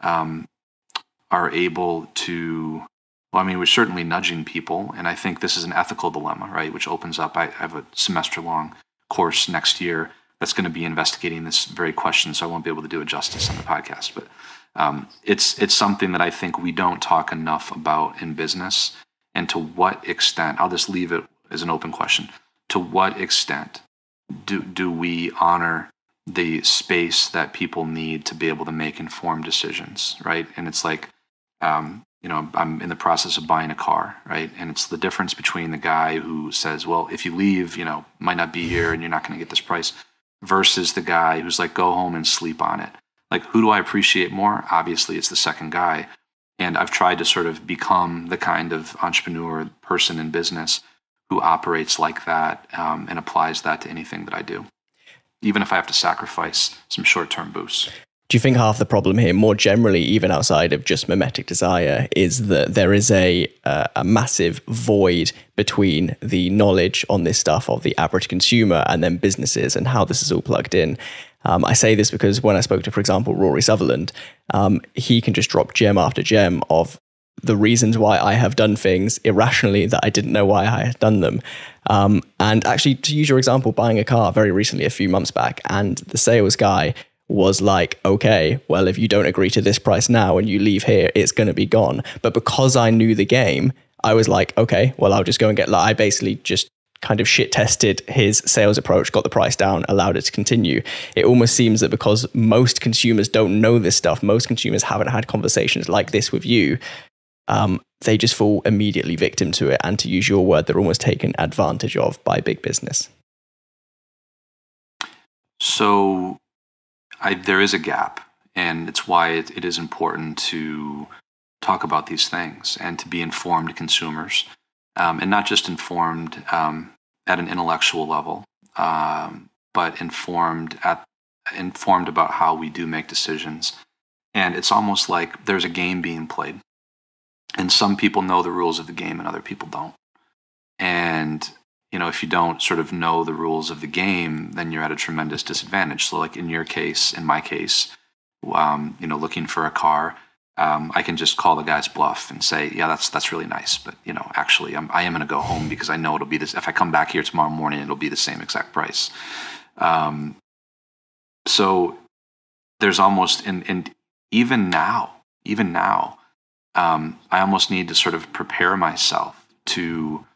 um, are able to well, I mean, we're certainly nudging people, and I think this is an ethical dilemma, right? Which opens up. I, have a semester-long course next year that's going to be investigating this very question, so I won't be able to do it justice on the podcast. But um, it's it's something that I think we don't talk enough about in business, and to what extent? I'll just leave it as an open question. To what extent do do we honor the space that people need to be able to make informed decisions, right? And it's like um, you know, I'm in the process of buying a car, right? And it's the difference between the guy who says, well, if you leave, you know, might not be here and you're not going to get this price versus the guy who's like, go home and sleep on it. Like, who do I appreciate more? Obviously, it's the second guy. And I've tried to sort of become the kind of entrepreneur person in business who operates like that um, and applies that to anything that I do, even if I have to sacrifice some short term boosts. Do you think half the problem here, more generally, even outside of just mimetic desire, is that there is a uh, a massive void between the knowledge on this stuff of the average consumer and then businesses and how this is all plugged in? Um, I say this because when I spoke to, for example, Rory Sutherland, um, he can just drop gem after gem of the reasons why I have done things irrationally that I didn't know why I had done them. Um, and actually, to use your example, buying a car very recently, a few months back, and the sales guy was like, okay, well, if you don't agree to this price now and you leave here, it's going to be gone. But because I knew the game, I was like, okay, well, I'll just go and get, like, I basically just kind of shit tested his sales approach, got the price down, allowed it to continue. It almost seems that because most consumers don't know this stuff, most consumers haven't had conversations like this with you, um, they just fall immediately victim to it. And to use your word, they're almost taken advantage of by big business. So I, there is a gap, and it's why it, it is important to talk about these things and to be informed consumers, um, and not just informed um, at an intellectual level, um, but informed at informed about how we do make decisions. And it's almost like there's a game being played, and some people know the rules of the game, and other people don't. And you know, if you don't sort of know the rules of the game, then you're at a tremendous disadvantage. So, like in your case, in my case, um, you know, looking for a car, um, I can just call the guy's bluff and say, "Yeah, that's that's really nice, but you know, actually, I'm, I am going to go home because I know it'll be this. If I come back here tomorrow morning, it'll be the same exact price." Um, so there's almost, and and even now, even now, um, I almost need to sort of prepare myself to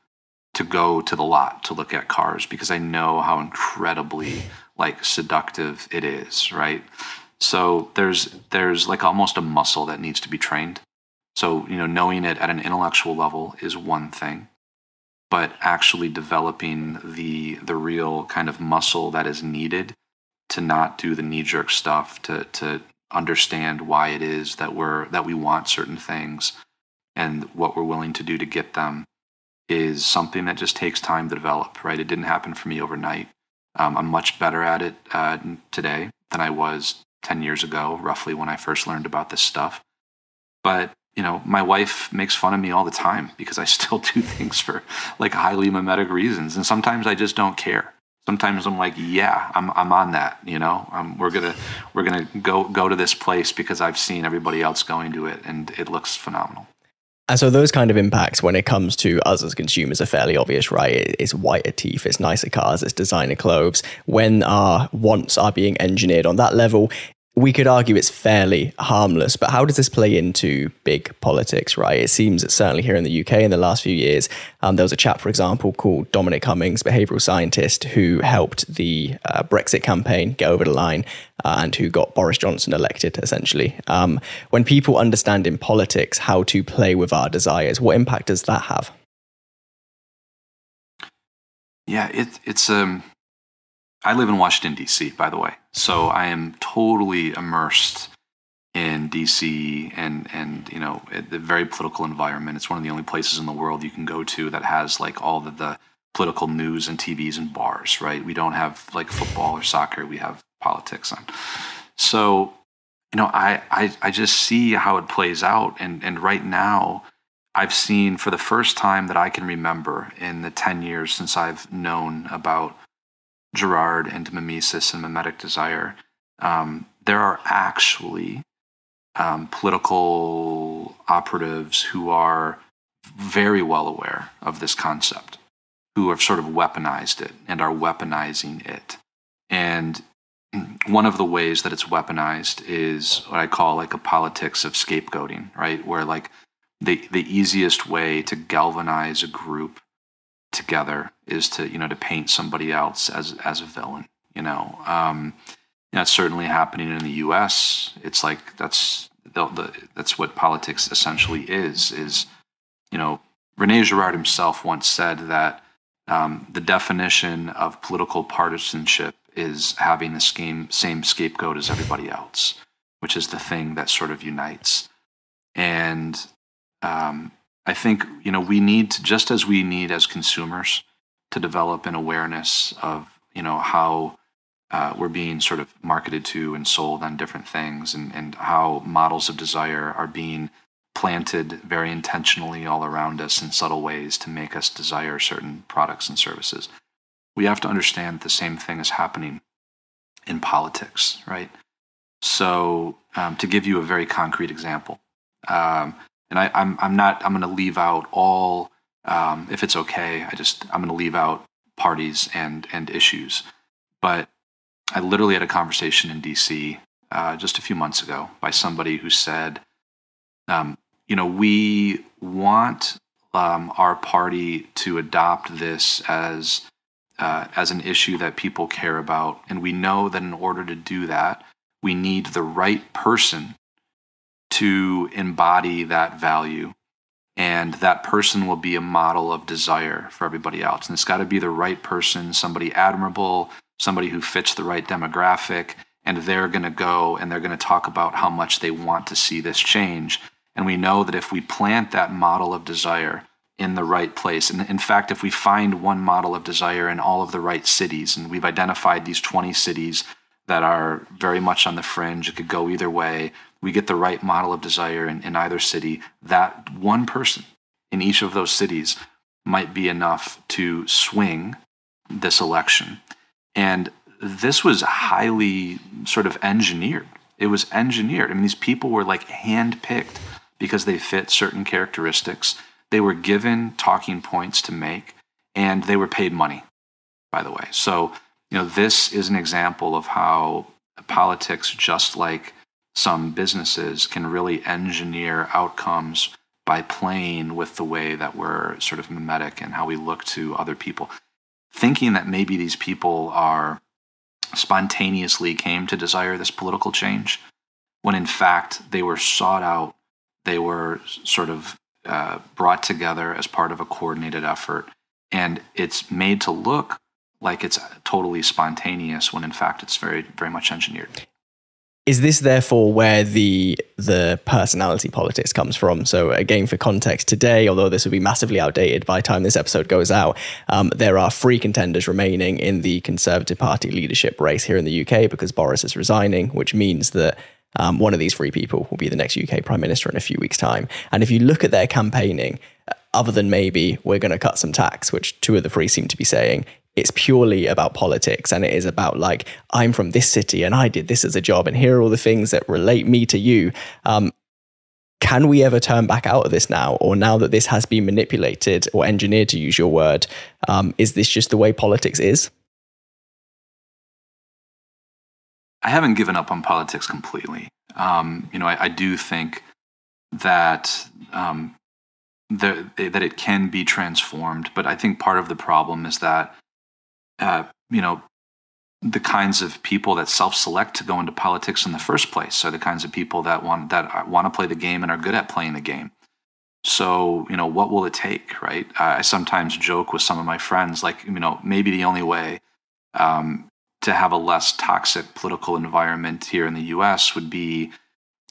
to go to the lot to look at cars because I know how incredibly like seductive it is, right? So there's there's like almost a muscle that needs to be trained. So, you know, knowing it at an intellectual level is one thing, but actually developing the the real kind of muscle that is needed to not do the knee jerk stuff, to to understand why it is that we're that we want certain things and what we're willing to do to get them is something that just takes time to develop, right? It didn't happen for me overnight. Um, I'm much better at it uh, today than I was 10 years ago, roughly when I first learned about this stuff. But, you know, my wife makes fun of me all the time because I [laughs] still do things for like highly mimetic reasons. And sometimes I just don't care. Sometimes I'm like, yeah, I'm, I'm on that, you know, um, we're going to, we're going to go, go to this place because I've seen everybody else going to it and it looks phenomenal. And so those kind of impacts when it comes to us as consumers are fairly obvious, right? It's whiter teeth, it's nicer cars, it's designer clothes. When our wants are being engineered on that level, we could argue it's fairly harmless, but how does this play into big politics, right? It seems that certainly here in the UK in the last few years, um, there was a chap, for example, called Dominic Cummings, behavioral scientist, who helped the uh, Brexit campaign get over the line uh, and who got Boris Johnson elected, essentially. Um, when people understand in politics how to play with our desires, what impact does that have? Yeah, it, it's um, I live in Washington, D.C., by the way. So I am totally immersed in DC and and you know the very political environment. It's one of the only places in the world you can go to that has like all the, the political news and TVs and bars. Right? We don't have like football or soccer. We have politics on. So you know I I, I just see how it plays out, and and right now. I've seen for the first time that I can remember in the 10 years since I've known about Girard and mimesis and mimetic desire, um, there are actually um, political operatives who are very well aware of this concept, who have sort of weaponized it and are weaponizing it. And one of the ways that it's weaponized is what I call like a politics of scapegoating, right? Where like the, the easiest way to galvanize a group together is to you know to paint somebody else as as a villain you know um that's certainly happening in the US it's like that's the, the, that's what politics essentially is is you know Rene Girard himself once said that um, the definition of political partisanship is having the same, same scapegoat as everybody else, which is the thing that sort of unites. And um, I think you know we need to just as we need as consumers to develop an awareness of you know how uh, we're being sort of marketed to and sold on different things, and and how models of desire are being planted very intentionally all around us in subtle ways to make us desire certain products and services. We have to understand that the same thing is happening in politics, right? So, um, to give you a very concrete example, um, and I, am I'm, I'm not I'm going to leave out all um, if it's okay. I just I'm going to leave out parties and and issues. But I literally had a conversation in D.C. Uh, just a few months ago by somebody who said, um, you know, we want um, our party to adopt this as uh, as an issue that people care about, and we know that in order to do that, we need the right person to embody that value. And that person will be a model of desire for everybody else. And it's got to be the right person, somebody admirable, somebody who fits the right demographic. And they're going to go and they're going to talk about how much they want to see this change. And we know that if we plant that model of desire in the right place, and in fact, if we find one model of desire in all of the right cities, and we've identified these 20 cities that are very much on the fringe, it could go either way, we get the right model of desire in, in either city, that one person in each of those cities might be enough to swing this election. And this was highly sort of engineered. It was engineered. I mean, these people were like handpicked because they fit certain characteristics. They were given talking points to make, and they were paid money, by the way. So, you know, this is an example of how politics, just like some businesses, can really engineer outcomes by playing with the way that we're sort of mimetic and how we look to other people. Thinking that maybe these people are spontaneously came to desire this political change, when in fact they were sought out, they were sort of uh, brought together as part of a coordinated effort. And it's made to look like it's totally spontaneous when in fact it's very, very much engineered. Is this therefore where the the personality politics comes from? So again, for context, today, although this will be massively outdated by the time this episode goes out, um, there are three contenders remaining in the Conservative Party leadership race here in the UK because Boris is resigning, which means that um, one of these three people will be the next UK Prime Minister in a few weeks' time. And if you look at their campaigning, other than maybe we're going to cut some tax, which two of the three seem to be saying, it's purely about politics and it is about like i'm from this city and i did this as a job and here are all the things that relate me to you. Um, can we ever turn back out of this now? Or now that this has been manipulated or engineered to use your word um, is this just the way politics is? I haven't given up on politics completely. Um, you know I, I, do think that um, the, that it can be transformed but i think part of the problem is that uh, you know, the kinds of people that self-select to go into politics in the first place are the kinds of people that want that want to play the game and are good at playing the game. So, you know, what will it take, right? I sometimes joke with some of my friends, like, you know, maybe the only way um, to have a less toxic political environment here in the U.S. would be,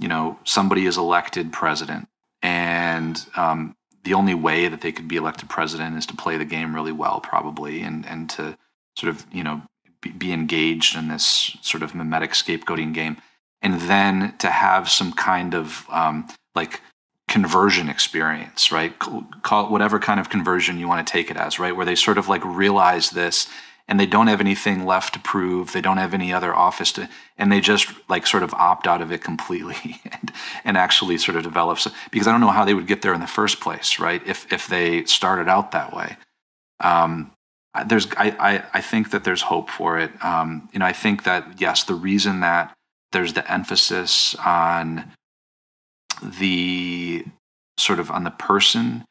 you know, somebody is elected president, and um, the only way that they could be elected president is to play the game really well, probably, and and to sort of you know be, engaged in this sort of mimetic scapegoating game, and then to have some kind of um, like conversion experience, right? Call it whatever kind of conversion you want to take it as, right? Where they sort of like realize this and they don't have anything left to prove. They don't have any other office to, and they just like sort of opt out of it completely [laughs] and, and actually sort of develop. So, because I don't know how they would get there in the first place, right? If, if they started out that way. Um, there's I, I, I think that there's hope for it. Um, you know, I think that yes, the reason that there's the emphasis on the sort of on the person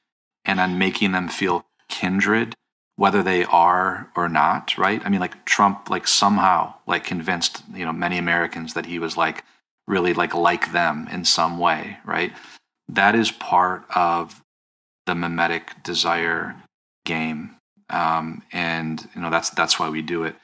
and on making them feel kindred whether they are or not right? I mean like trump like somehow like convinced you know many americans that he was like really like like them in some way right? That is part of the mimetic desire game um, and you know that's that's why we do it.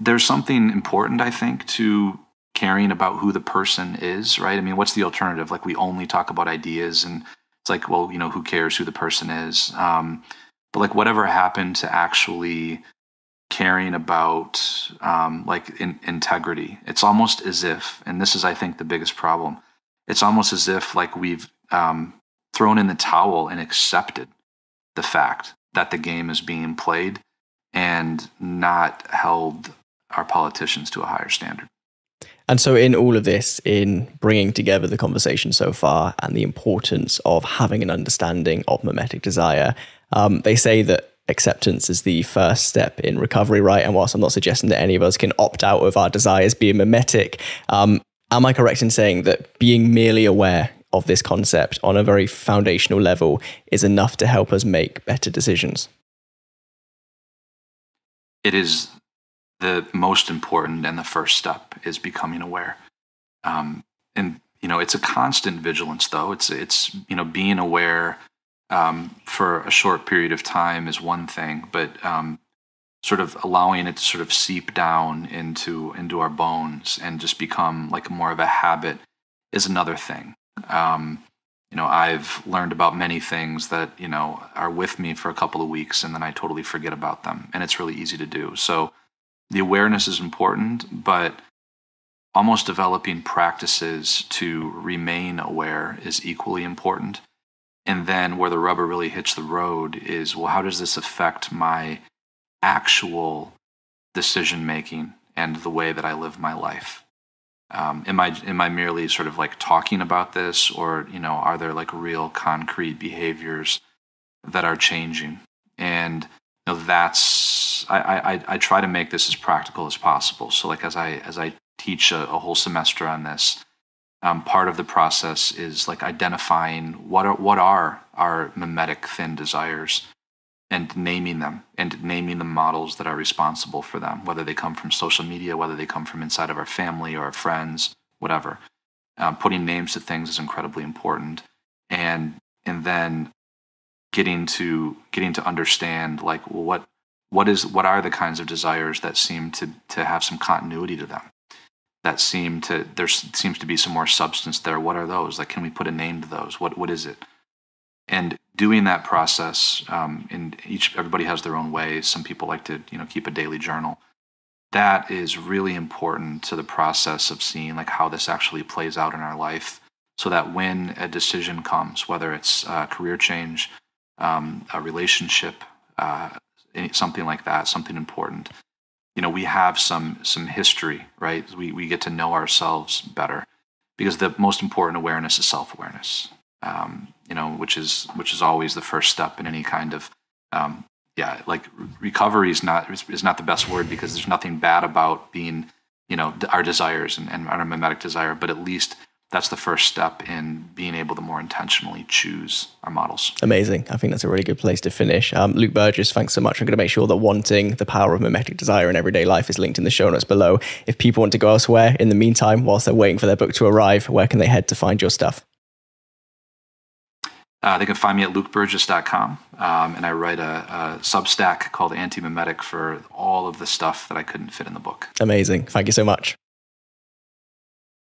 There's something important, I think, to caring about who the person is, right? I mean, what's the alternative? Like we only talk about ideas, and it's like, well, you know, who cares who the person is? Um, but like, whatever happened to actually caring about um, like in, integrity? It's almost as if, and this is, I think, the biggest problem. It's almost as if like we've um, thrown in the towel and accepted the fact that the game is being played and not held our politicians to a higher standard. And so, in all of this, in bringing together the conversation so far and the importance of having an understanding of mimetic desire, um, they say that acceptance is the first step in recovery, right? And whilst I'm not suggesting that any of us can opt out of our desires being mimetic, um, am I correct in saying that being merely aware of this concept on a very foundational level is enough to help us make better decisions? It is the most important and the first step is becoming aware. Um, and you know, it's a constant vigilance, though. It's it's you know being aware um, for a short period of time is one thing, but um, sort of allowing it to sort of seep down into into our bones and just become like more of a habit is another thing. Um, you know, I've learned about many things that, you know, are with me for a couple of weeks and then I totally forget about them. And it's really easy to do. So the awareness is important, but almost developing practices to remain aware is equally important. And then where the rubber really hits the road is well, how does this affect my actual decision making and the way that I live my life? Um, am I am I merely sort of like talking about this, or you know, are there like real concrete behaviors that are changing? And you know, that's I, I I try to make this as practical as possible. So like as I as I teach a, a whole semester on this, um, part of the process is like identifying what are what are our mimetic thin desires and naming them and naming the models that are responsible for them, whether they come from social media, whether they come from inside of our family or our friends, whatever. Um, putting names to things is incredibly important, and and then getting to getting to understand like what what is what are the kinds of desires that seem to to have some continuity to them? That seem to there seems to be some more substance there. What are those? Like can we put a name to those? What what is it and doing that process um, and each everybody has their own way. Some people like to you know keep a daily journal. That is really important to the process of seeing like how this actually plays out in our life so that when a decision comes whether it's a career change um, a relationship uh, something like that something important you know we have some some history right? We, we get to know ourselves better because the most important awareness is self-awareness. Um, you know, which is which is always the first step in any kind of um, yeah, like recovery is not is not the best word because there's nothing bad about being you know our desires and, and our mimetic desire, but at least that's the first step in being able to more intentionally choose our models. Amazing. I think that's a really good place to finish. Um, Luke Burgis, thanks so much. I'm going to make sure that wanting the power of mimetic desire in everyday life is linked in the show notes below. If people want to go elsewhere in the meantime, whilst they're waiting for their book to arrive, where can they head to find your stuff? Uh, they can find me at lukeburgis.com. Um, and I write a, a Substack called Anti-Mimetic for all of the stuff that I couldn't fit in the book. Amazing. Thank you so much.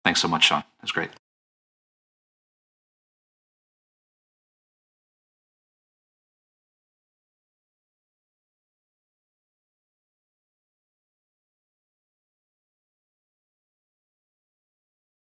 Thanks so much, Sean. It was great.